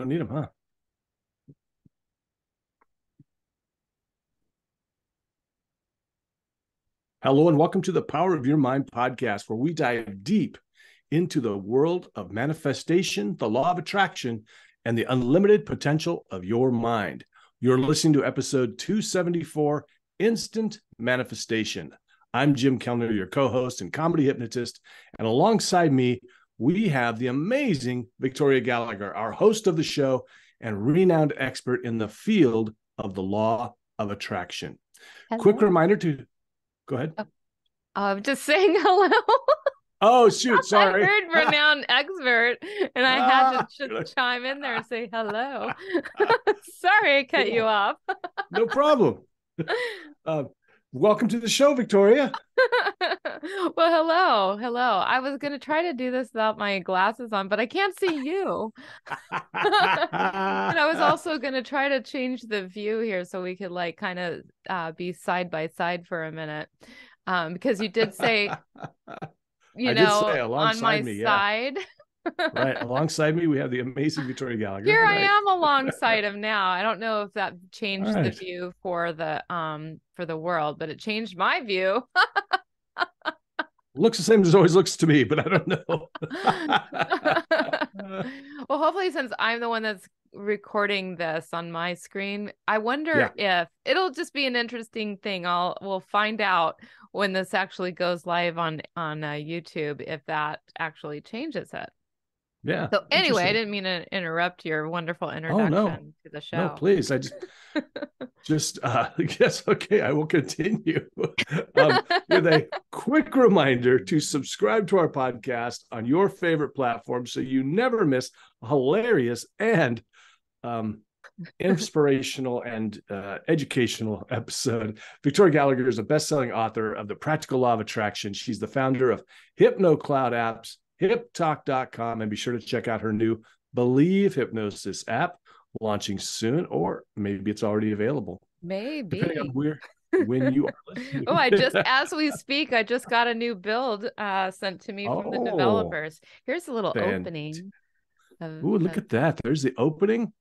don't need them, huh? Hello, and welcome to the Power of Your Mind podcast, where we dive deep into the world of manifestation, the law of attraction, and the unlimited potential of your mind. You're listening to episode 274 Instant Manifestation. I'm Jim Kellner, your co host and comedy hypnotist. And alongside me, we have the amazing Victoria Gallagher, our host of the show and renowned expert in the field of the law of attraction. Hello. Quick reminder to go ahead. Oh, I'm just saying hello. Oh shoot! Sorry. I heard renowned expert, and I had to ah, ch- chime in there and say hello. Sorry, I cut you off. no problem. Uh, welcome to the show, Victoria. well, hello, hello. I was going to try to do this without my glasses on, but I can't see you. and I was also going to try to change the view here so we could like kind of uh, be side by side for a minute, um, because you did say you I know, on my me, side. Right. Alongside me, we have the amazing Victoria Gallagher. Here right. I am alongside him now. I don't know if that changed right. the view for the um for the world, but it changed my view. looks the same as always looks to me, but I don't know. well, hopefully, since I'm the one that's recording this on my screen, I wonder yeah. if it'll just be an interesting thing. I'll we'll find out when this actually goes live on on uh, YouTube if that actually changes it. Yeah. So anyway, I didn't mean to interrupt your wonderful introduction oh, no. to the show. No, please. I just just uh yes, okay, I will continue. um, with a quick reminder to subscribe to our podcast on your favorite platform so you never miss hilarious and um inspirational and uh, educational episode. Victoria Gallagher is a best-selling author of The Practical Law of Attraction. She's the founder of HypnoCloud Apps, HipTalk.com, and be sure to check out her new Believe Hypnosis app launching soon, or maybe it's already available. Maybe. Depending on where when you are listening. oh, I just as we speak, I just got a new build uh, sent to me oh, from the oh. developers. Here's a little fant- opening. Oh, look at that. There's the opening.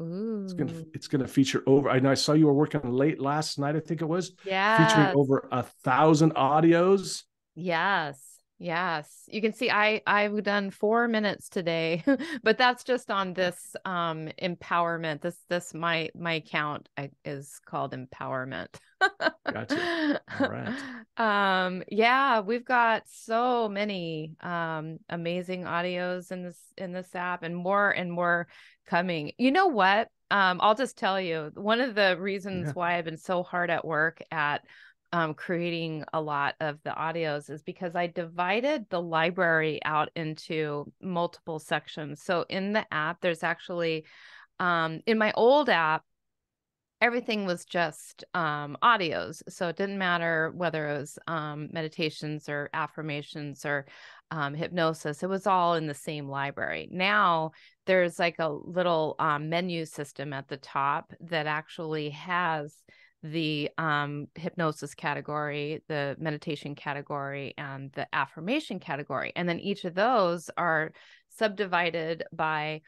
Ooh. It's gonna it's gonna feature over. I know I saw you were working late last night. I think it was. Yeah. Featuring over a thousand audios. Yes. Yes. You can see I I've done 4 minutes today, but that's just on this um empowerment. This this my my account is called empowerment. gotcha. All right. Um yeah, we've got so many um amazing audios in this in this app and more and more coming. You know what? Um, I'll just tell you one of the reasons yeah. why I've been so hard at work at um, creating a lot of the audios is because I divided the library out into multiple sections. So in the app, there's actually, um, in my old app, everything was just um, audios. So it didn't matter whether it was um, meditations or affirmations or um, hypnosis, it was all in the same library. Now there's like a little um, menu system at the top that actually has the um, hypnosis category, the meditation category, and the affirmation category. And then each of those are subdivided by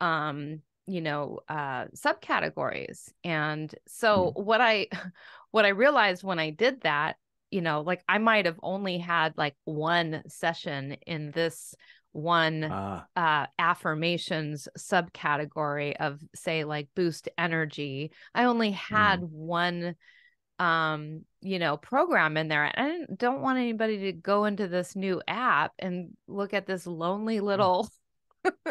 um, you know uh subcategories and so mm. what i what i realized when i did that you know like i might have only had like one session in this one ah. uh affirmations subcategory of say like boost energy i only had mm. one um you know program in there and i don't want anybody to go into this new app and look at this lonely mm. little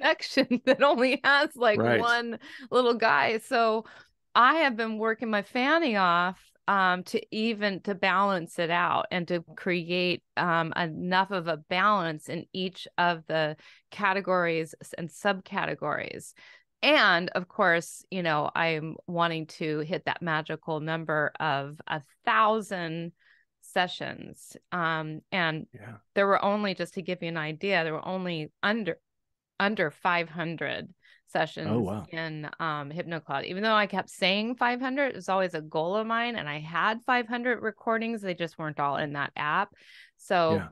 section that only has like right. one little guy. So I have been working my fanny off um, to even to balance it out and to create um, enough of a balance in each of the categories and subcategories. And of course, you know, I'm wanting to hit that magical number of a thousand sessions. Um, and yeah. there were only, just to give you an idea, there were only under under 500 sessions oh, wow. in um, HypnoCloud. Even though I kept saying 500, it was always a goal of mine, and I had 500 recordings. They just weren't all in that app. So. Yeah.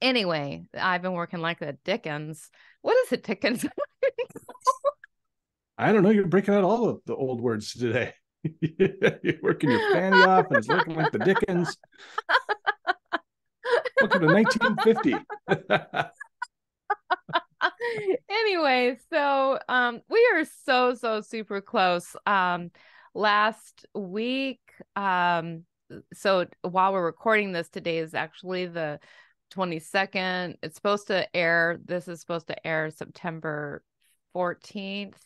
anyway, I've been working like the Dickens. What is it, Dickens? I don't know. You're breaking out all of the old words today. you're working your fanny off and it's working like the Dickens. Welcome to 1950. anyway, so um we are so so super close. Um last week um so while we're recording this today is actually the 22nd. It's supposed to air this is supposed to air September 14th.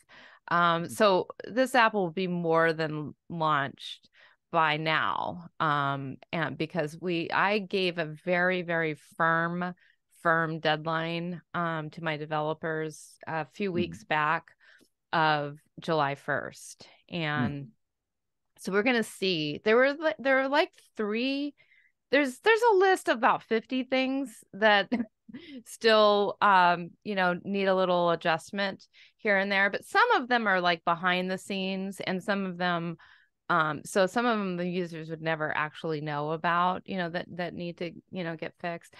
Um, so this app will be more than launched by now. Um, and because we I gave a very, very firm, firm deadline um to my developers a few mm-hmm. weeks back of July 1st. And mm. so we're gonna see there were there are like three there's there's a list of about 50 things that still um you know need a little adjustment here and there but some of them are like behind the scenes and some of them um so some of them the users would never actually know about you know that that need to you know get fixed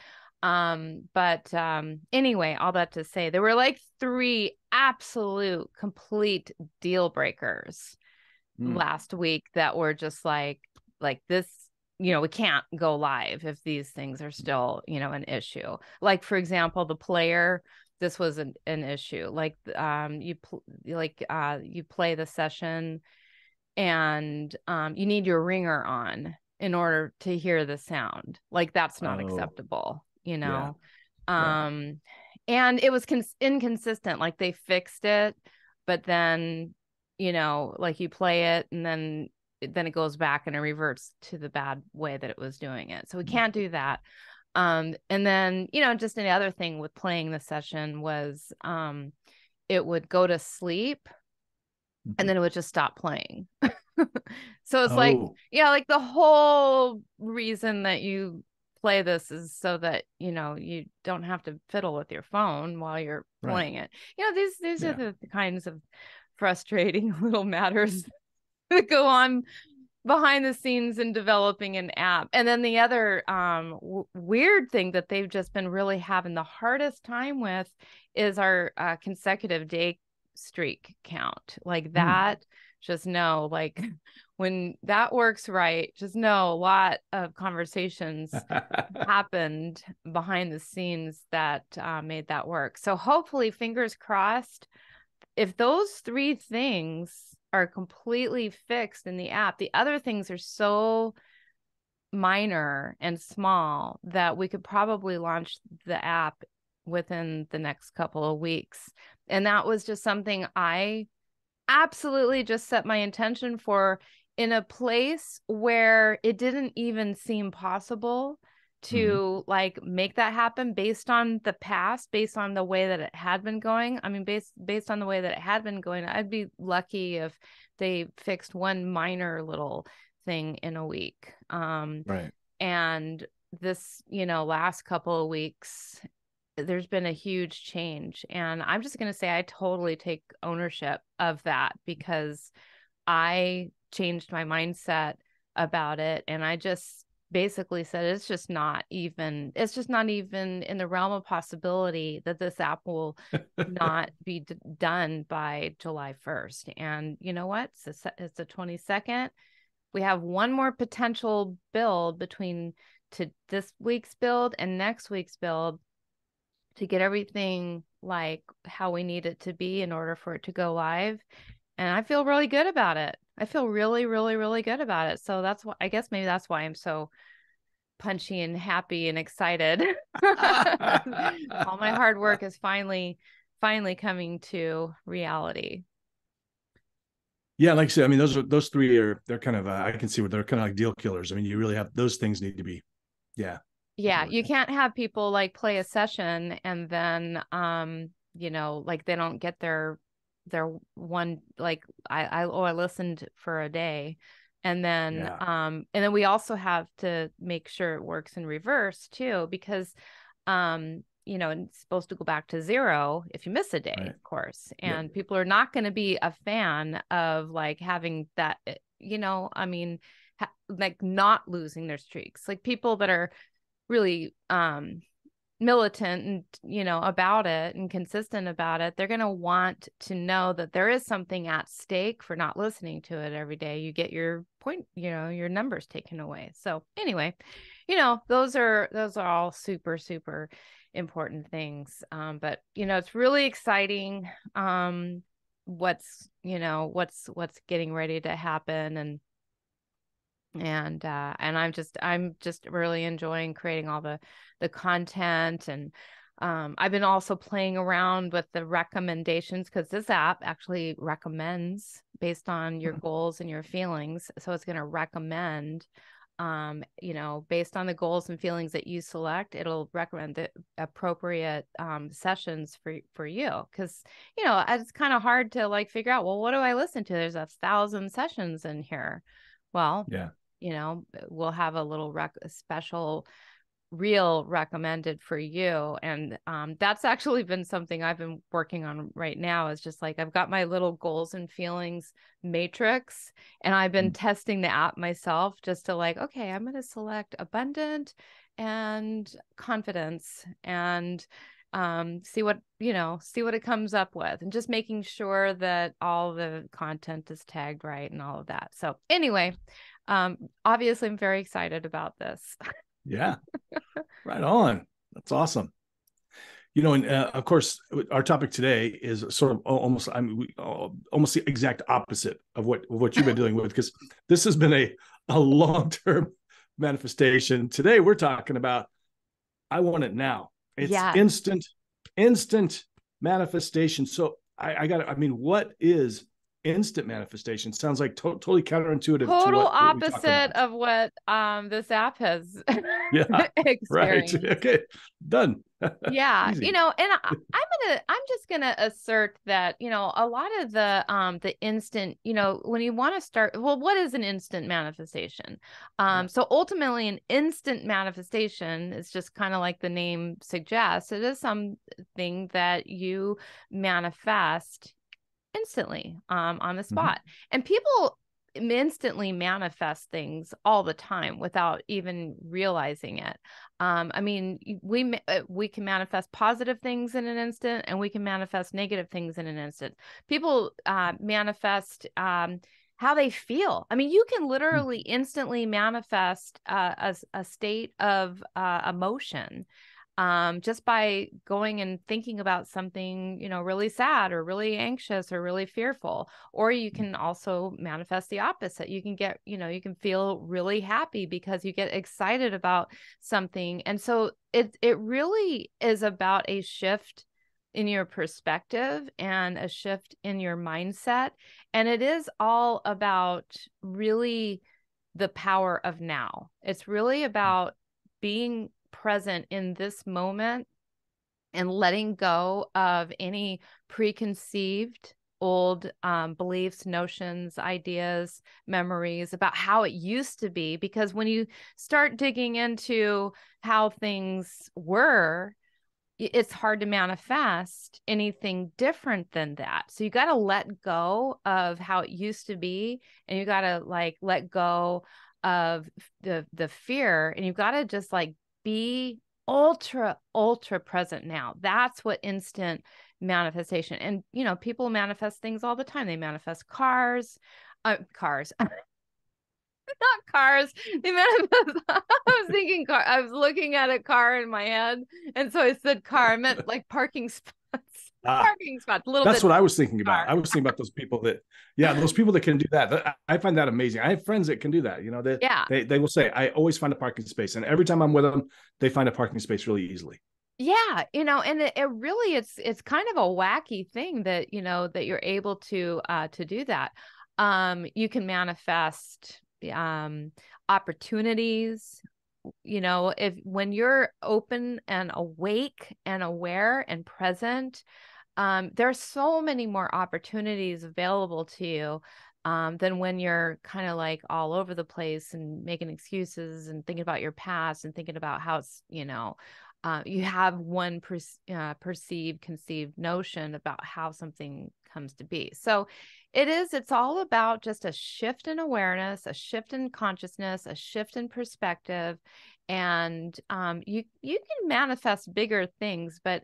um but um anyway all that to say there were like three absolute complete deal breakers mm. last week that were just like like this you know we can't go live if these things are still you know an issue like for example the player this was an, an issue like um you pl- like uh you play the session and um you need your ringer on in order to hear the sound like that's not oh. acceptable you know yeah. um right. and it was cons- inconsistent like they fixed it but then you know like you play it and then then it goes back and it reverts to the bad way that it was doing it. So we mm. can't do that. Um, and then, you know, just another thing with playing the session was um, it would go to sleep mm-hmm. and then it would just stop playing. so it's oh. like, yeah, like the whole reason that you play this is so that you know you don't have to fiddle with your phone while you're playing right. it you know these these yeah. are the, the kinds of frustrating little matters that go on behind the scenes in developing an app. And then the other um, w- weird thing that they've just been really having the hardest time with is our uh, consecutive day streak count. Like hmm. that, mm. just know, like when that works right, just know a lot of conversations happened behind the scenes that uh, made that work. So hopefully, fingers crossed, if those three things are completely fixed in the app. The other things are so minor and small that we could probably launch the app within the next couple of weeks. And that was just something I absolutely just set my intention for in a place where it didn't even seem possible Mm-hmm. to mm-hmm. like make that happen based on the past based on the way that it had been going i mean based based on the way that it had been going i'd be lucky if they fixed one minor little thing in a week um right and this you know last couple of weeks there's been a huge change and i'm just going to say i totally take ownership of that because i changed my mindset about it and i just basically said it's just not even it's just not even in the realm of possibility that this app will not be d- done by July 1st and you know what? It's, a, it's the 22nd we have one more potential build between to this week's build and next week's build to get everything like how we need it to be in order for it to go live and I feel really good about it. I feel really, really, really good about it. So that's why I guess maybe that's why I'm so punchy and happy and excited. All my hard work is finally, finally coming to reality. Yeah, like I said, I mean, those are those three are they're kind of uh, I can see where they're kind of like deal killers. I mean, you really have those things need to be, yeah. Yeah, you can't have people like play a session and then um, you know, like they don't get their their one like I I oh I listened for a day and then yeah. um and then we also have to make sure it works in reverse too because um you know it's supposed to go back to zero if you miss a day right. of course and yep. people are not going to be a fan of like having that eh, you know i mean ha- like not losing their streaks like people that are really um militant and you know about it and consistent about it they're going to want to know that there is something at stake for not listening to it every day. You get your point you know your numbers taken away. So anyway you know those are those are all super super important things. Um but you know it's really exciting um what's you know what's what's getting ready to happen and and uh and i'm just i'm just really enjoying creating all the the content and um i've been also playing around with the recommendations because this app actually recommends based on your hmm. goals and your feelings so it's going to recommend um you know based on the goals and feelings that you select it'll recommend the appropriate um sessions for for you because you know it's kind of hard to like figure out well what do i listen to? There's a thousand sessions in here. Well yeah you know we'll have a little rec- a special real recommended for you and um, that's actually been something i've been working on right now is just like i've got my little goals and feelings matrix and i've been mm-hmm. testing the app myself just to like okay i'm going to select abundant and confidence and um, see what you know see what it comes up with and just making sure that all the content is tagged right and all of that so anyway um, obviously i'm very excited about this Yeah. right on. That's awesome. You know, and uh, of course, our topic today is sort of almost I mean, we, uh, almost the exact opposite of what of what you've been dealing with because this has been a a long term manifestation. Today, we're talking about I want it now. It's yeah. instant, instant manifestation. So I, I got. I mean, what is instant manifestation. Sounds like to- totally counterintuitive total to what, opposite what of what um this app has yeah right. okay done. Yeah you know and I, i'm gonna i'm just gonna assert that you know a lot of the um the instant you know when you want to start well what is an instant manifestation? Um so ultimately an instant manifestation is just kind of like the name suggests. It is something that you manifest instantly um, on the mm-hmm. spot. Mm-hmm. And people instantly manifest things all the time without even realizing it. Um, I mean, we uh, we can manifest positive things in an instant, and we can manifest negative things in an instant. People uh, manifest. Um, how they feel. I mean, you can mm. literally instantly manifest uh, a, a state of uh, emotion um, just by going and thinking about something, you know, really sad or really anxious or really fearful. Or you mm. can also manifest the opposite. You can get, you know, you can feel really happy because you get excited about something. And so it it really is about a shift in your perspective and a shift in your mindset. And it is all about really the power of now. It's really mm. about being present in this moment and letting go of any preconceived old um, beliefs, notions, ideas, memories about how it used to be. Because when you start digging into how things were, it's hard to manifest anything different than that. So you got to let go of how it used to be and you got to like let go of the the fear and you've got to just like be ultra ultra present now. That's what instant manifestation and you know people manifest things all the time. They manifest cars uh, cars. Not cars. They manifest i was thinking car i was looking at a car in my head and so i said car i meant like parking spots ah, parking spots. A little. That's what I was thinking about. I was thinking about those people that, yeah, those people that can do that. I find that amazing. I have friends that can do that. You know, they, yeah, they they will say, I always find a parking space, and every time I'm with them, they find a parking space really easily. Yeah, you know, and it, it really it's it's kind of a wacky thing that you know that you're able to uh to do that. Um, you can manifest um opportunities you know if when you're open and awake and aware and present um, there's so many more opportunities available to you um, than when you're kind of like all over the place and making excuses and thinking about your past and thinking about how it's you know uh, you have one per- uh, perceived conceived notion about how something comes to be. So it is it's all about just a shift in awareness a shift in consciousness a shift in perspective and um, you you can manifest bigger things but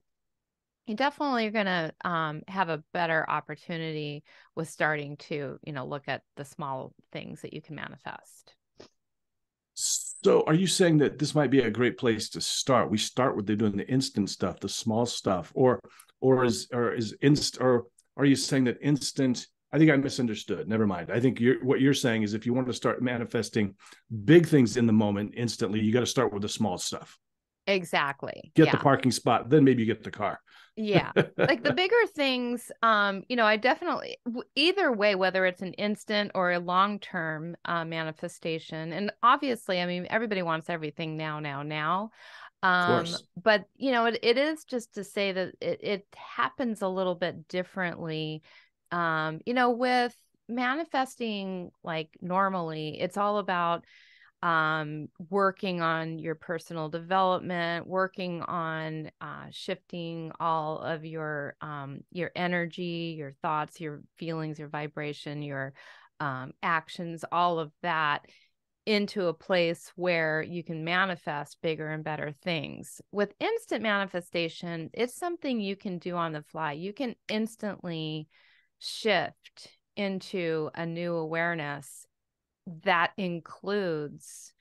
you definitely are going to um, have a better opportunity with starting to you know look at the small things that you can manifest so are you saying that this might be a great place to start we start with doing the instant stuff the small stuff or or is or is inst or are you saying that instant I think I misunderstood. Never mind. I think you're, what you're saying is if you want to start manifesting big things in the moment instantly, you got to start with the small stuff. Exactly. Get yeah. the parking spot, then maybe you get the car. Yeah. Like the bigger things, um, you know, I definitely either way, whether it's an instant or a long-term uh, manifestation. And obviously, I mean, everybody wants everything now, now, now. Um, but you know, it, it is just to say that it, it happens a little bit differently um you know with manifesting like normally it's all about um working on your personal development working on uh shifting all of your um your energy your thoughts your feelings your vibration your um actions all of that into a place where you can manifest bigger and better things. With instant manifestation, it's something you can do on the fly. You can instantly shift into a new awareness that includes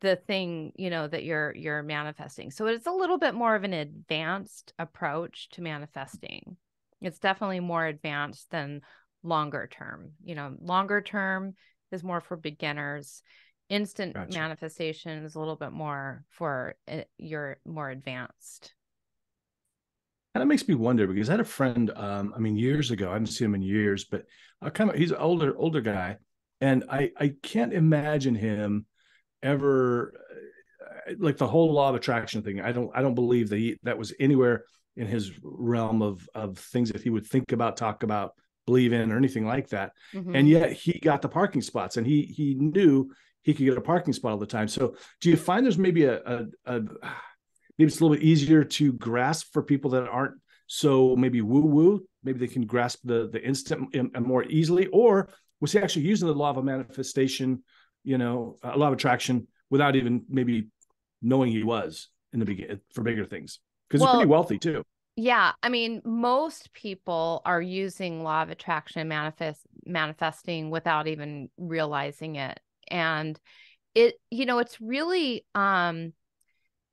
the thing you know that you're you're manifesting. So it's a little bit more of an advanced approach to manifesting. It's definitely more advanced than longer term. You know longer term is more for beginners. Instant gotcha. manifestation is a little bit more for uh, your more advanced. And it makes me wonder because I had a friend, um, I mean, years ago, I haven't seen him in years, but I kind of, he's an older, older guy. And I, I can't imagine him ever uh, like the whole law of attraction thing. I don't, I don't believe that he, that was anywhere in his realm of, of things that he would think about, talk about, believe in, or anything like that. Mm-hmm. And yet he got the parking spots and he, he knew he could get a parking spot all the time. So do you find there's maybe a, a, a maybe it's a little bit easier to grasp for people that aren't so maybe woo woo. Maybe they can grasp the the instant and more easily. Or was he actually using the law of a manifestation, you know, a law of attraction without even maybe knowing he was in the beginning for bigger things because well, he's pretty wealthy too. Yeah, I mean, most people are using law of attraction manifest manifesting without even realizing it, and it, you know, it's really um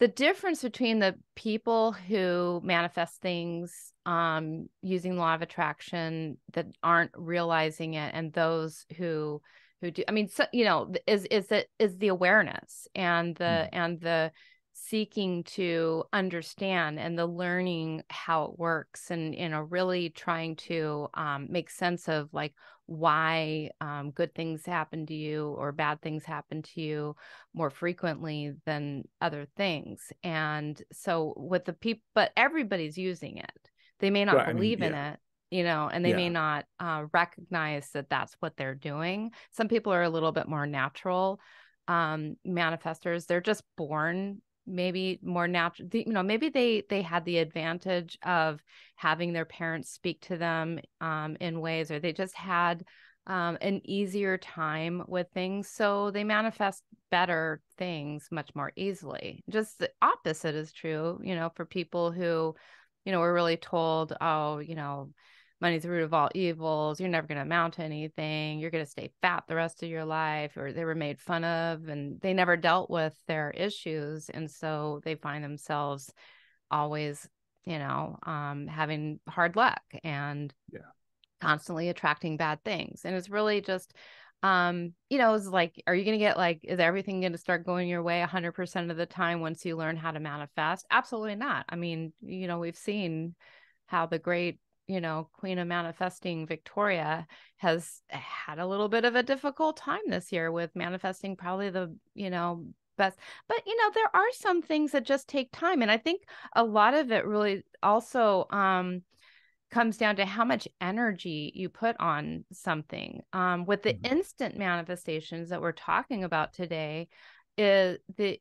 the difference between the people who manifest things um, using law of attraction that aren't realizing it and those who who do i mean so, you know is is it is the awareness and the mm. and the seeking to understand and the learning how it works and you know really trying to um, make sense of like why um, good things happen to you or bad things happen to you more frequently than other things and so with the people but everybody's using it they may not well, believe I mean, yeah. in it you know and they yeah. may not uh, recognize that that's what they're doing some people are a little bit more natural um manifestors they're just born maybe more natural you know maybe they they had the advantage of having their parents speak to them um, in ways or they just had um, an easier time with things so they manifest better things much more easily. Just the opposite is true you know for people who you know were really told oh you know money's the root of all evils. You're never going to amount to anything. You're going to stay fat the rest of your life or they were made fun of and they never dealt with their issues and so they find themselves always you know um, having hard luck and yeah. constantly attracting bad things. And it's really just um you know it's like are you going to get like is everything going to start going your way 100% of the time once you learn how to manifest? Absolutely not. I mean you know we've seen how the great you know, Queen of Manifesting Victoria has had a little bit of a difficult time this year with manifesting probably the, you know, best. But, you know, there are some things that just take time. And I think a lot of it really also um, comes down to how much energy you put on something. Um, with the mm-hmm. instant manifestations that we're talking about today, is the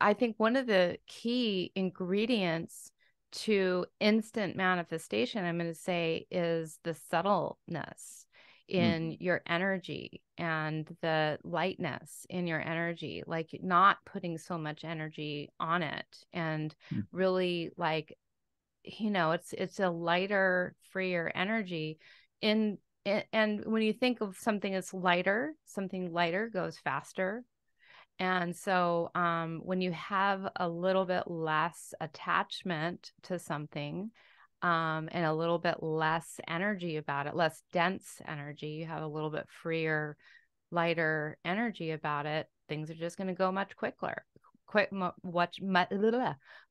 I think one of the key ingredients to instant manifestation, I'm going to say is the subtleness. in mm. your energy and the lightness in your energy like not putting so much energy on it and mm. really like you know it's it's a lighter freer energy in and when you think of something that's lighter something lighter goes faster and so um, when you have a little bit less attachment to something um, and a little bit less energy about it, less dense energy, you have a little bit freer, lighter energy about it, things are just going to go much quicker. Quick, much, much,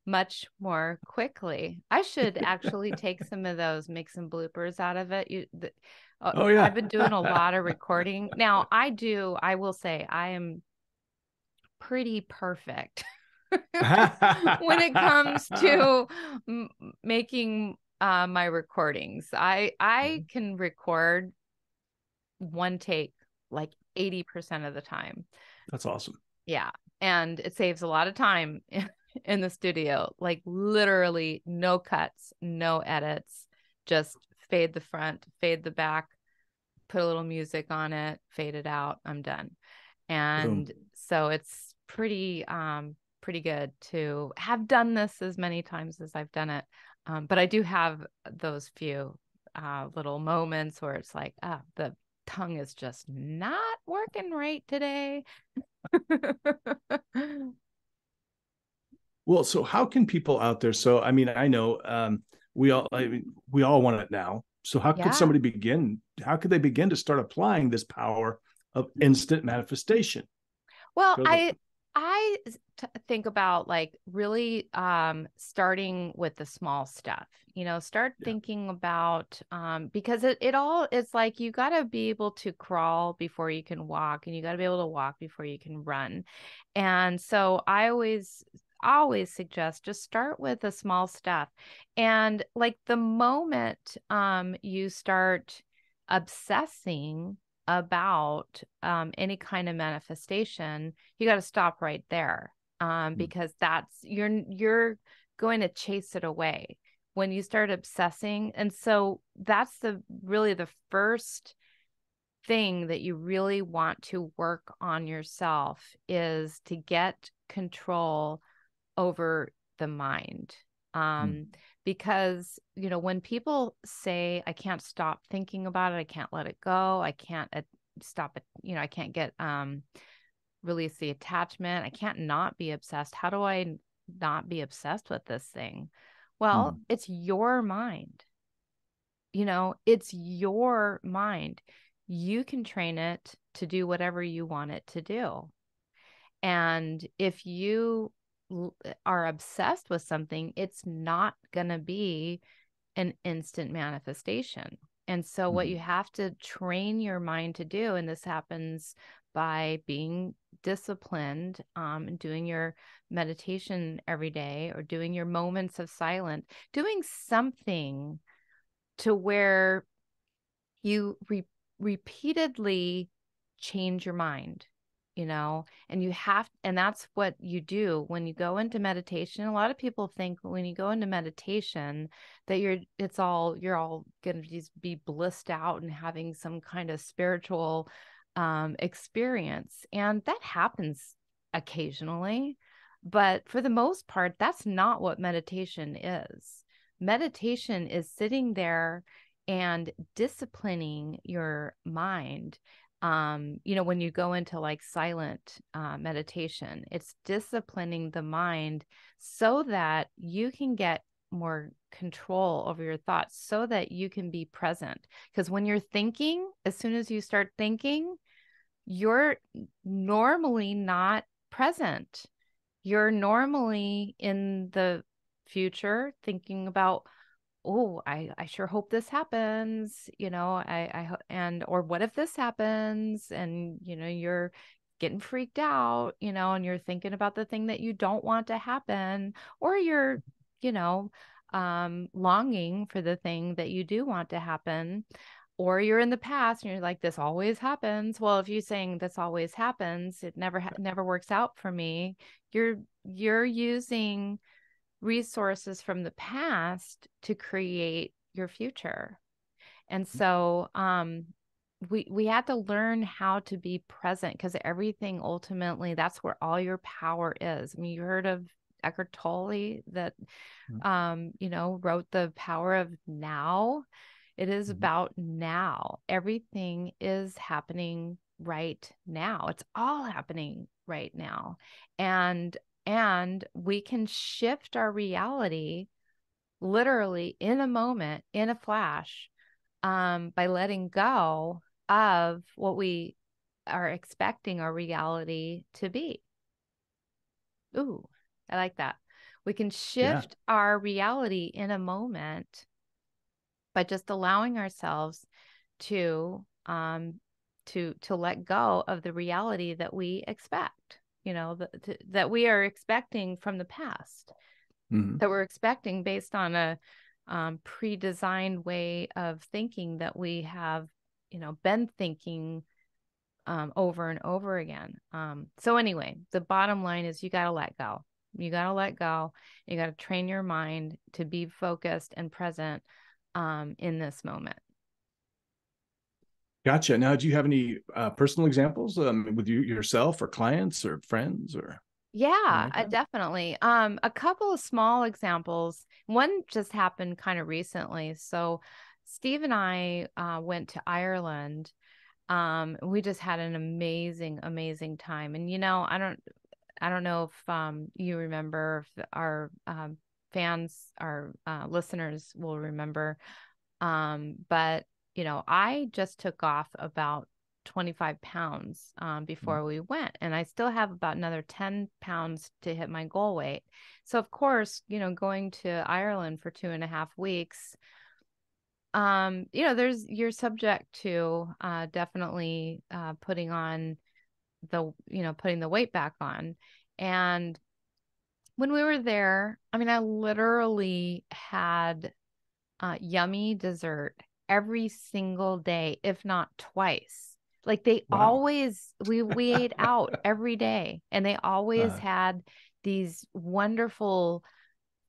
much more quickly. I should actually take some of those, make some bloopers out of it. You, the, uh, oh yeah, I've been doing a lot of recording now. I do. I will say, I am pretty perfect when it comes to m- making uh, my recordings. I I mm-hmm. can record one take like 80% of the time. That's awesome. Yeah. And it saves a lot of time in the studio. Like literally no cuts, no edits, just fade the front, fade the back, put a little music on it, fade it out. I'm done. And Boom. so it's pretty um pretty good to have done this as many times as I've done it. Um, but I do have those few uh, little moments where it's like, ah, the tongue is just not working right today. well, so how can people out there? So, I mean, I know um, we all, I mean, we all want it now. So, how yeah. could somebody begin? How could they begin to start applying this power of instant manifestation? Well, I I t- think about like really um, starting with the small stuff. You know, start yeah. thinking about um, because it it all is like you got to be able to crawl before you can walk, and you got to be able to walk before you can run. And so I always always suggest just start with the small stuff and like the moment um you start obsessing about um, any kind of manifestation, you got to stop right there um, mm. because that's you're you're going to chase it away when you start obsessing, and so that's the really the first thing that you really want to work on yourself is to get control over the mind mm. um, mm because you know when people say i can't stop thinking about it i can't let it go i can't uh, stop it you know i can't get um release the attachment i can't not be obsessed how do i not be obsessed with this thing? Well mm. it's your mind. You know it's your mind. You can train it to do whatever you want it to do. And if you are obsessed with something, it's not going to be an instant manifestation. And so, mm-hmm. what you have to train your mind to do, and this happens by being disciplined, um, doing your meditation every day or doing your moments of silence, doing something to where you re- repeatedly change your mind you know and you have and that's what you do when you go into meditation. A lot of people think when you go into meditation that you're it's all you're all going to just be blissed out and having some kind of spiritual um, experience and that happens occasionally but for the most part that's not what meditation is. Meditation is sitting there and disciplining your mind um you know when you go into like silent uh, meditation it's disciplining the mind so that you can get more control over your thoughts so that you can be present. Because when you're thinking as soon as you start thinking you're normally not present. You're normally in the future thinking about oh i i sure hope this happens you know i i and or what if this happens? and you know you're getting freaked out you know and you're thinking about the thing that you don't want to happen or you're you know um longing for the thing that you do want to happen or you're in the past and you're like this always happens. Well if you're saying this always happens it never ha- never works out for me you're you're using resources from the past to create your future. And mm. so um we we had to learn how to be present because everything ultimately that's where all your power is. I mean, you heard of Eckhart Tolle that mm-hmm. um, you know, wrote the power of now. It is mm-hmm. about now. Everything is happening right now. It's all happening right now. And and we can shift our reality literally in a moment, in a flash, um, by letting go of what we are expecting our reality to be. Ooh, I like that. We can shift yeah. our reality in a moment by just allowing ourselves to um to to let go of the reality that we expect you know the, to, that we are expecting from the past. Mm-hmm. that we're expecting based on a um, pre-designed way of thinking that we have you know been thinking um, over and over again. Um, so anyway the bottom line is you got to let go. You got to let go. You got to train your mind to be focused and present um, in this moment gotcha now do you have any uh, personal examples um, with you yourself or clients or friends or yeah, like uh, definitely. Um, a couple of small examples. One just happened kind of recently. So, Steve and I uh, went to Ireland. Um, we just had an amazing, amazing time. And you know, I don't, I don't know if um, you remember, if our um, fans, our uh, listeners will remember. Um, but you know, I just took off about 25 pounds um, mm. before mm-hmm. we went and i still have about another 10 pounds to hit my goal weight so of course you know going to ireland for two and a half weeks um, you know, there's you're subject to uh, definitely uh, putting on the, you know, putting the weight back on. And when we were there, I mean, I literally had uh, yummy dessert every single day, if not twice. Like they wow. always, we we ate out every day, and they always uh. had these wonderful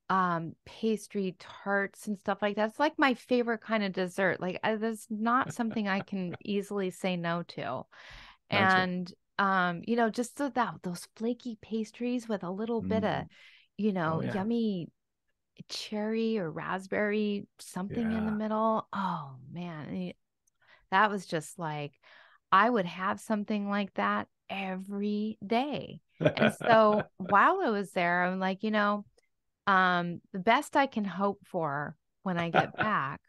um pastry tarts and stuff like that. It's like my favorite kind of dessert. Like I, that's not something I can easily say no to. And um, you know, just so that those flaky pastries with a little mm. bit of, mm. you know, oh, yeah. yummy cherry or raspberry something yeah. in the middle. Oh man, that was just like I would have something like that every day. And so while I was there, I'm like, you know, um the best i can hope for when i get back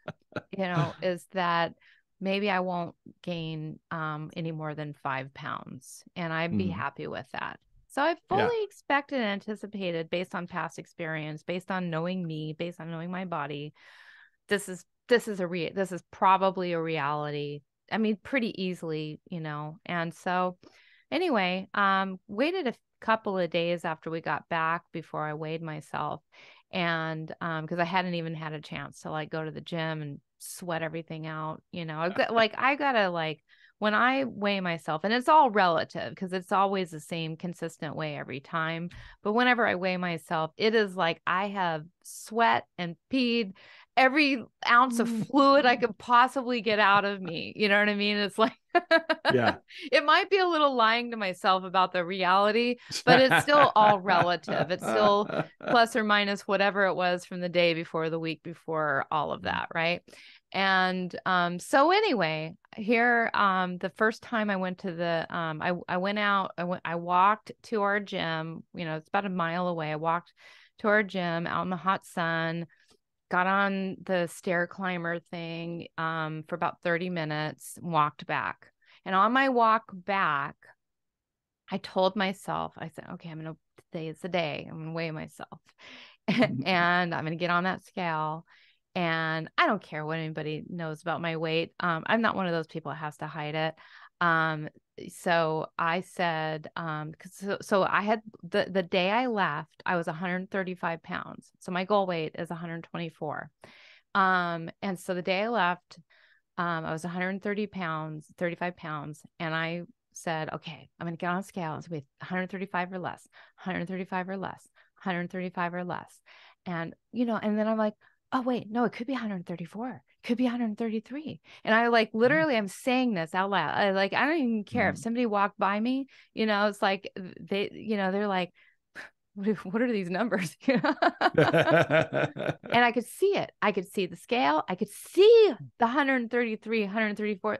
you know is that maybe i won't gain um any more than five pounds and i'd be mm. happy with that so i fully yeah. expected and anticipated based on past experience based on knowing me based on knowing my body this is this is a re this is probably a reality i mean pretty easily you know and so anyway um waited a couple of days after we got back before I weighed myself. And um because I hadn't even had a chance to like go to the gym and sweat everything out, you know. I got, like I got to like when I weigh myself, and it's all relative because it's always the same consistent way every time. But whenever I weigh myself, it is like I have sweat and peed every ounce of mm. fluid I could possibly get out of me. You know what I mean? It's like, yeah, it might be a little lying to myself about the reality, but it's still all relative. It's still plus or minus whatever it was from the day before, the week before, all of mm. that. Right. And um, so anyway, here um the first time I went to the um I I went out, I went I walked to our gym, you know, it's about a mile away. I walked to our gym out in the hot sun got on the stair climber thing um, for about 30 minutes, walked back. And on my walk back, I told myself, I said, okay, I'm going to, today is the day. I'm going to weigh myself and I'm going to get on that scale. And I don't care what anybody knows about my weight. Um, I'm not one of those people that has to hide it. Um, so I said, um, so, so I had the, the day I left, I was 135 pounds. So my goal weight is 124. Um, and so the day I left, um, I was 130 pounds, 35 pounds. And I said, okay, I'm going to get on a scale. It's with 135 or less, 135 or less, 135 or less. And, you know, and then I'm like, oh, wait, no, it could be 134. could be 133 and i like Mm-hmm. literally i'm saying this out loud I, like i don't even care if Mhm. somebody walked by me you know it's like they you know they're like what are- these numbers and i could see it i could see the scale i could see the 133 134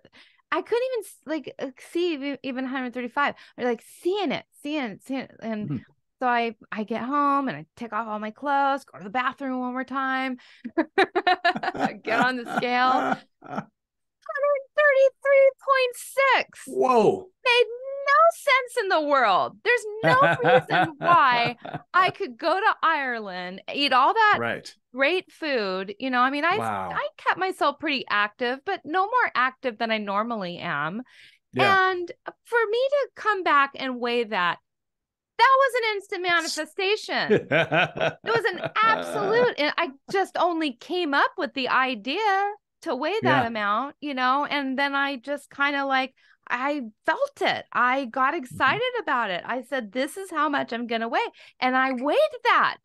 i couldn't even like uh, see even 135 or like seeing it seeing it seeing it and Mhm. So i i get home and i take off all my clothes go to the bathroom one more time get on the scale 133.6 Whoa. made no sense in the world there's no reason why I could go to Ireland, eat all that Right. great food. You know, I mean, I Wow. I kept myself pretty active, but no more active than I normally am. Yeah. And for me to come back and weigh that, that was an instant manifestation. it was an absolute, and I just only came up with the idea to weigh that Yeah. amount, you know, and then I just kind of like, I felt it. I got Mm-hmm. excited about it. I said, this is how much I'm going to weigh. And I weighed that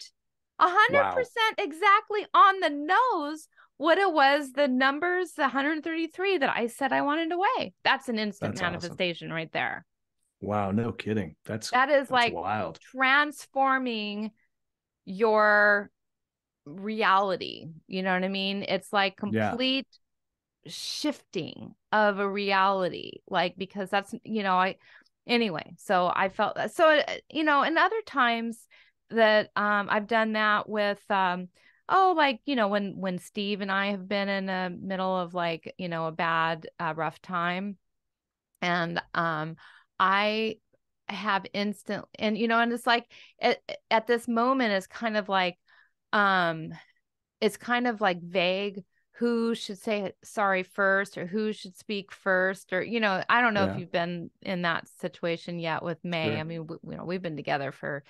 a hundred Wow. percent exactly on the nose what it was, the numbers, the 133 that I said I wanted to weigh. That's an instant That's awesome. manifestation right there. Wow. No kidding. That's, That is that's like wild. transforming your reality. You know what I mean? It's like Yeah. complete shifting of a reality. Like, because that's, you know, I, anyway, so I felt that. So, uh, you know, and other times that um, I've done that with, um, oh, like, you know, when, when Steve and I have been in the middle of like, you know, a bad, uh, rough time. And um, I have instant and you know and it's like at, at this moment it's kind of like um it's kind of like vague who should say sorry first or who should speak first or you know i don't know Yeah. if you've been in that situation yet with may Sure. i mean we, you know we've been together for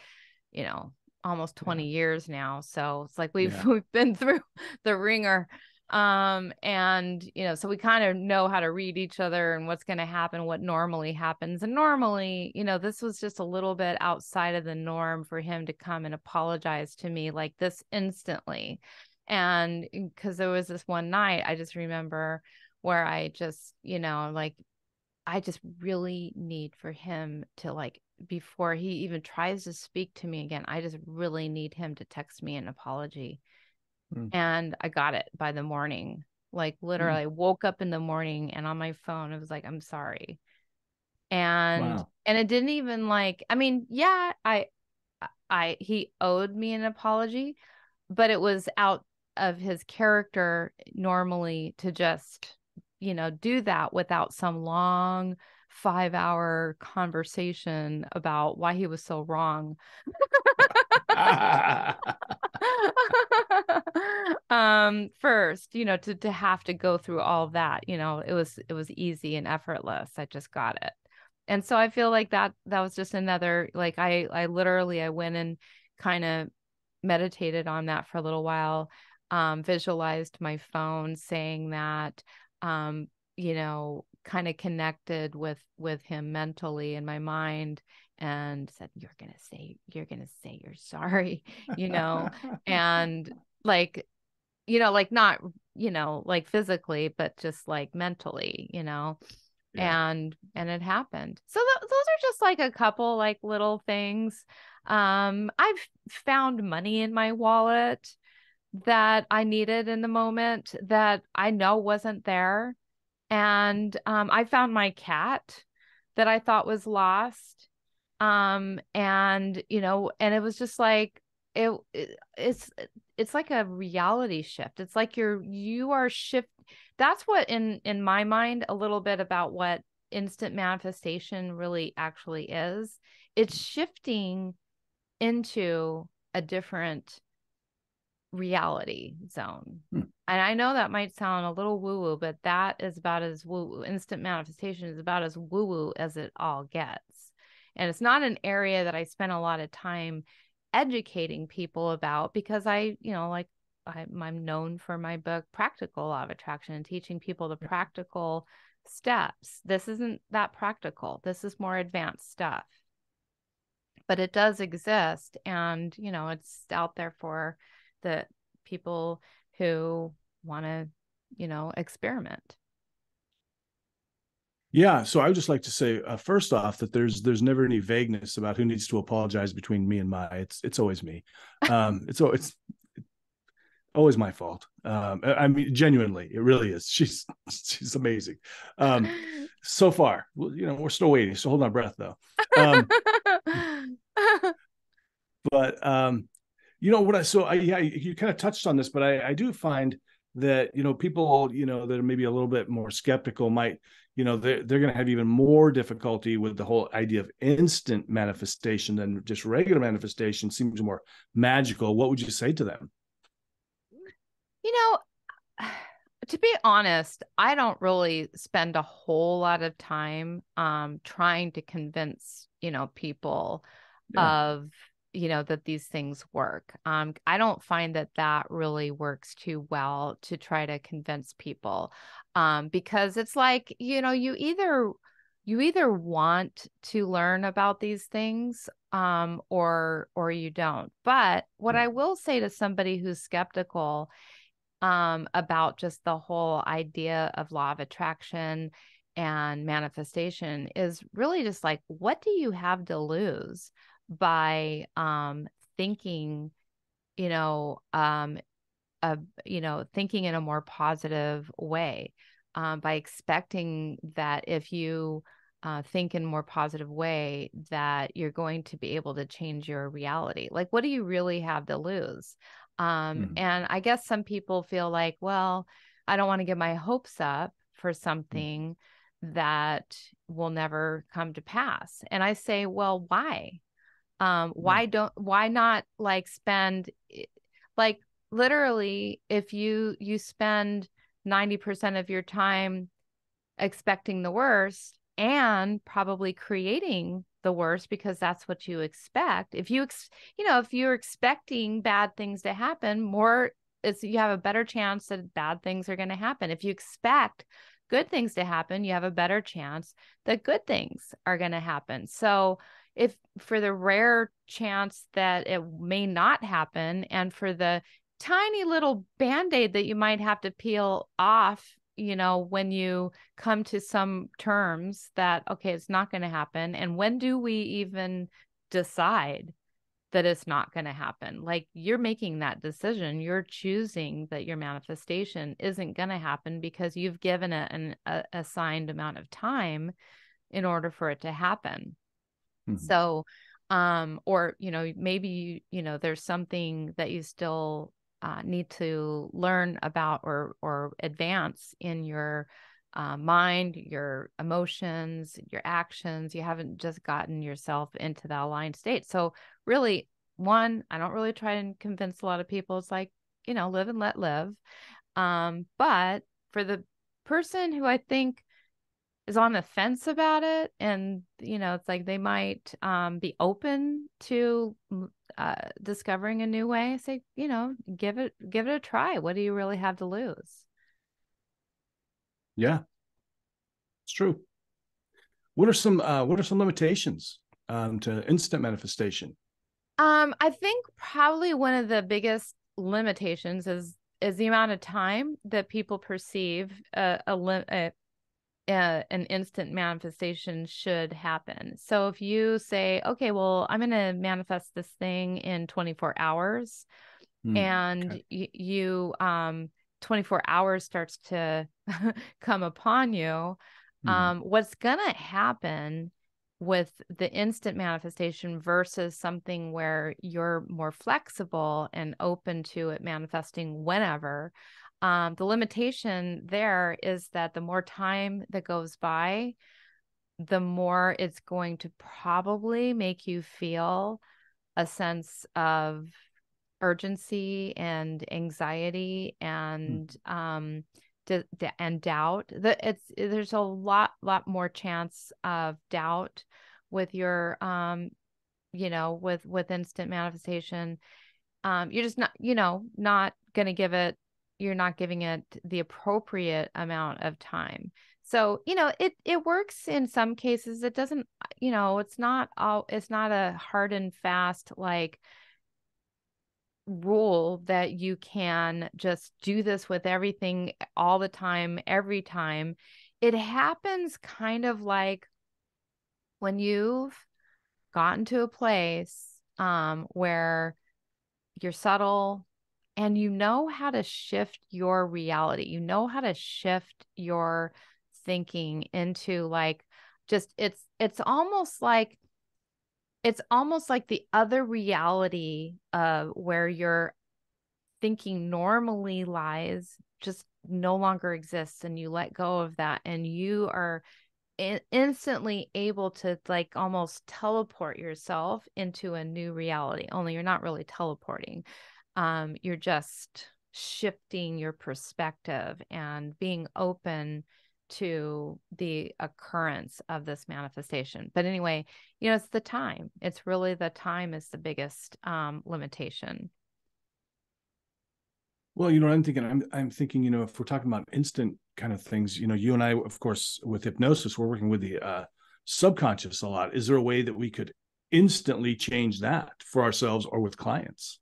you know almost Yeah. 20 years now so it's like we've Yeah. we've been through the wringer um and you know so we kind of know how to read each other and what's going to happen what normally happens. And normally you know this was just a little bit outside of the norm for him to come and apologize to me like this instantly. And because there was this one night i just remember where i just you know like i just really need for him to like before he even tries to speak to me again i just really need him to text me an apology Mm. and I got it by the morning. Like literally, I woke up in the morning and on my phone it was like, "I'm sorry," and Wow. and it didn't even like. I mean, yeah, I, I he owed me an apology, but it was out of his character normally to just you know do that without some long five hour conversation about why he was so wrong um first you know to to have to go through all that you know it was it was easy and effortless i just got it. And so i feel like that that was just another like i i literally i went and kind of meditated on that for a little while um visualized my phone saying that um you know kind of connected with with him mentally in my mind and said you're gonna say you're gonna say you're sorry you know? And like you know like not you know like physically but just like mentally you know Yeah. and and it happened so th- those are just like a couple like little things um i've found money in my wallet that i needed in the moment that i know wasn't there and um i found my cat that i thought was lost um and you know and it was just like it, it it's it's like a reality shift. It's like you're you are shift that's what in in my mind a little bit about what instant manifestation really actually is. It's shifting into a different reality zone. Hmm. and i know that might sound a little woo woo but that is about as woo instant manifestation is about as woo woo as it all gets. And it's not an area that i spend a lot of time educating people about because I, you know, like I'm, I'm known for my book, Practical Law of Attraction, and teaching people the practical steps. This isn't that practical. This is more advanced stuff. But it does exist. And, you know, it's out there for the people who want to you know experiment yeah, so I would just like to say uh, first off that there's there's never any vagueness about who needs to apologize between me and my. It's it's always me. Um, it's it's always my fault. Um, I mean, genuinely, it really is. She's she's amazing. Um, so far, you know, we're still waiting. So hold our breath though. Um, but um, you know what? I so I yeah, you kind of touched on this, but I I do find that you know people you know that are maybe a little bit more skeptical might you know they're, they're going to have even more difficulty with the whole idea of instant manifestation than just regular manifestation seems more magical. What would you say to them? You know to be honest i don't really spend a whole lot of time um trying to convince you know people yeah. of you know that these things work. Um i don't find that that really works too well to try to convince people um because it's like you know you either you either want to learn about these things um or or you don't. But what i will say to somebody who's skeptical um about just the whole idea of law of attraction and manifestation is really just like what do you have to lose by um thinking you know um uh, you know thinking in a more positive way um, by expecting that if you uh, think in more positive way that you're going to be able to change your reality. Like what do you really have to lose? Um, mm and i guess some people feel like well i don't want to get my hopes up for mm. something mm that will never come to pass. And i say well why? Um why don't why not like spend like literally if you you spend 90% of your time expecting the worst and probably creating the worst because that's what you expect if you ex- you know if you're expecting bad things to happen more is you have a better chance that bad things are going to happen. If you expect good things to happen you have a better chance that good things are going to happen. So if for the rare chance that it may not happen and for the tiny little band-aid that you might have to peel off you know when you come to some terms that okay it's not going to happen. And when do we even decide that it's not going to happen? Like you're making that decision. You're choosing that your manifestation isn't going to happen because you've given it an a, assigned amount of time in order for it to happen. Mm-hmm. So, um, or, you know, maybe, you know, there's something that you still uh, need to learn about or, or advance in your uh, mind, your emotions, your actions. You haven't just gotten yourself into that aligned state. So, really, one, I don't really try and convince a lot of people. It's like, you know, live and let live. Um, but for the person who I think is on the fence about it and you know it's like they might um, be open to uh, discovering a new way say you know give it give it a try. What do you really have to lose? Yeah. It's true. What are some uh, what are some limitations um, to instant manifestation? Um i think probably one of the biggest limitations is is the amount of time that people perceive a, a, a uh, an instant manifestation should happen. So if you say, okay, well, I'm going to manifest this thing in 24 hours, mm, and okay. y- you, um, 24 hours starts to come upon you, mm. um, what's going to happen with the instant manifestation versus something where you're more flexible and open to it manifesting whenever um, the limitation there is that the more time that goes by, the more it's going to probably make you feel a sense of urgency and anxiety hmm. and mm. um d- d- and doubt that it's there's a lot lot more chance of doubt with your um you know with with instant manifestation um you're just not you know not going to give it you're not giving it the appropriate amount of time so you know it it works in some cases it doesn't you know it's not all it's not a hard and fast like rule that you can just do this with everything all the time, every time. It happens kind of like when you've gotten to a place um, where you're subtle and you know how to shift your reality, you know how to shift your thinking into like just it's it's almost like it's almost like the other reality of where your thinking normally lies just no longer exists and you let go of that and you are in- instantly able to like almost teleport yourself into a new reality only you're not really teleporting um you're just shifting your perspective and being open to the occurrence of this manifestation. But anyway, you know, it's the time. It's really the time is the biggest um, limitation. Well, you know, what I'm thinking, I'm, I'm thinking, you know, if we're talking about instant kind of things, you know, you and I, of course, with hypnosis, we're working with the uh, subconscious a lot. Is there a way that we could instantly change that for ourselves or with clients?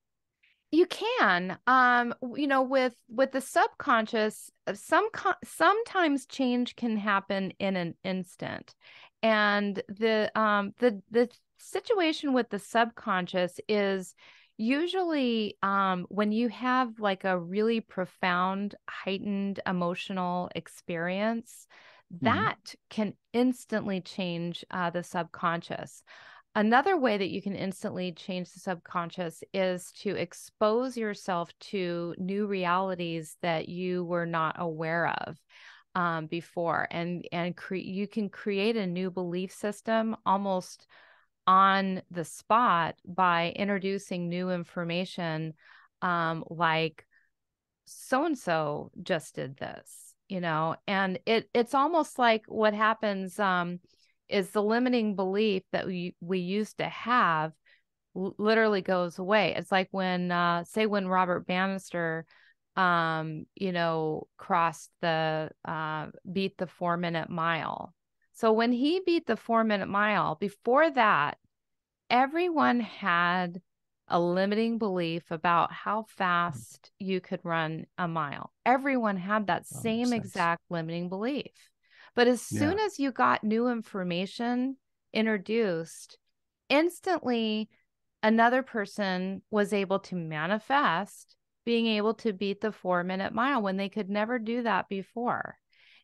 You can um you know with with the subconscious uh, some sometimes change can happen in an instant and the um the the situation with the subconscious is usually um when you have like a really profound heightened emotional experience mm-hmm. that mm-hmm. can instantly change uh, the subconscious Another way that you can instantly change the subconscious is to expose yourself to new realities that you were not aware of um, before, and and cre- you can create a new belief system almost on the spot by introducing new information, um, like so and so just did this, you know, and it it's almost like what happens. Um, is the limiting belief that we we used to have literally goes away. It's like when uh say when Robert Bannister um you know crossed the uh beat the 4 minute mile. So when he beat the 4 minute mile, before that everyone had a limiting belief about how fast you could run a mile. Everyone had that same exact limiting belief. But as soon yeah. as you got new information introduced, instantly another person was able to manifest being able to beat the four minute mile when they could never do that before.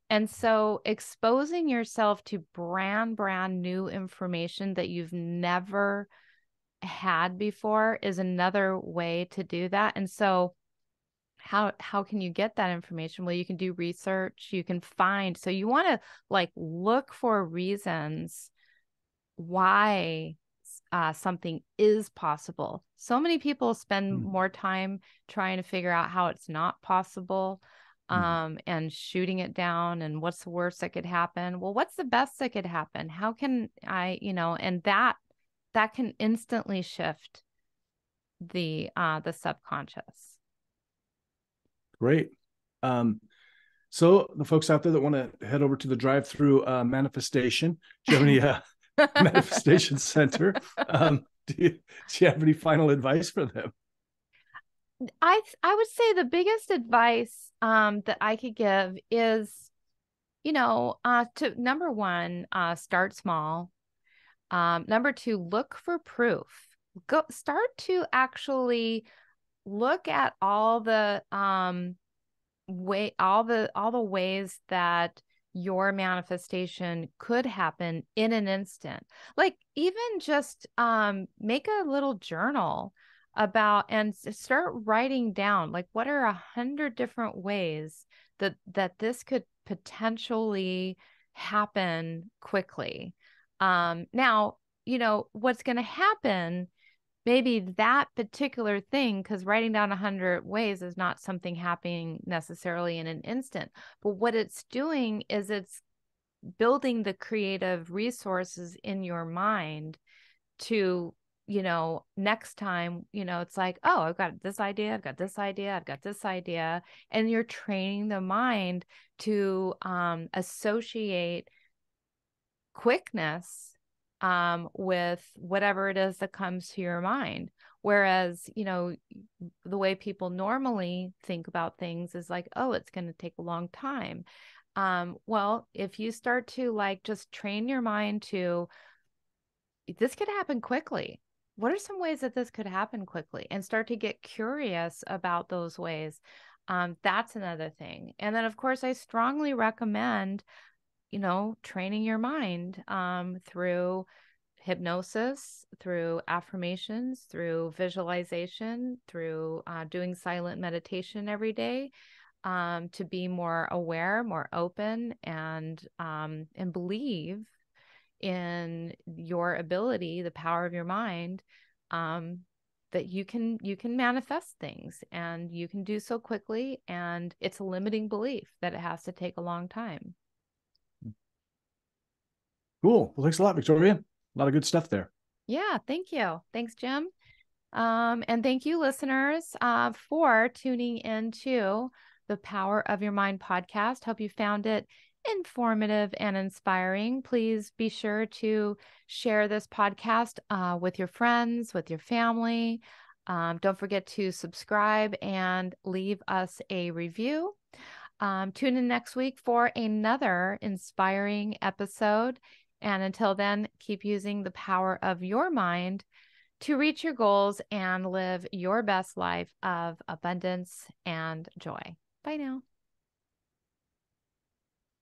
And so exposing yourself to brand, brand new information that you've never had before is another way to do that. And so how how can you get that information? Well you can do research you can find so you want to like look for reasons why uh, something is possible. So many people spend mm. more time trying to figure out how it's not possible mm. um, and shooting it down and what's the worst that could happen? Well what's the best that could happen? How can i you know and that that can instantly shift the uh the subconscious Great. Um, so the folks out there that want to head over to the drive-through uh, manifestation, do you have any uh, manifestation center? Um, do you, do you have any final advice for them? I I would say the biggest advice um, that I could give is, you know, uh, to number one, uh, start small. Um, number two, look for proof. Go start to actually look at all the um way all the all the ways that your manifestation could happen in an instant. Like even just um make a little journal about and start writing down like what are a hundred different ways that that this could potentially happen quickly. Um now you know what's going to happen maybe that particular thing because writing down a hundred ways is not something happening necessarily in an instant but what it's doing is it's building the creative resources in your mind to you know next time you know it's like oh i've got this idea i've got this idea i've got this idea and you're training the mind to um, associate quickness um, with whatever it is that comes to your mind. Whereas, you know, the way people normally think about things is like, oh, it's going to take a long time. Um, well, if you start to like just train your mind to, this could happen quickly. What are some ways that this could happen quickly and start to get curious about those ways? Um, that's another thing. And then, of course, I strongly recommend, you know, training your mind um, through hypnosis, through affirmations, through visualization, through uh, doing silent meditation every day. Um, to be more aware, more open, and um, and believe in your ability, the power of your mind, um, that you can you can manifest things and you can do so quickly and it's a limiting belief that it has to take a long time cool. Well thanks a lot victoria. A lot of good stuff there. Yeah thank you. Thanks jim. Um, and thank you listeners uh, for tuning in to the power of your mind podcast. Hope you found it informative and inspiring, please be sure to share this podcast uh, with your friends, with your family. Um, don't forget to subscribe and leave us a review. Um, tune in next week for another inspiring episode. And until then, keep using the power of your mind to reach your goals and live your best life of abundance and joy. Bye now.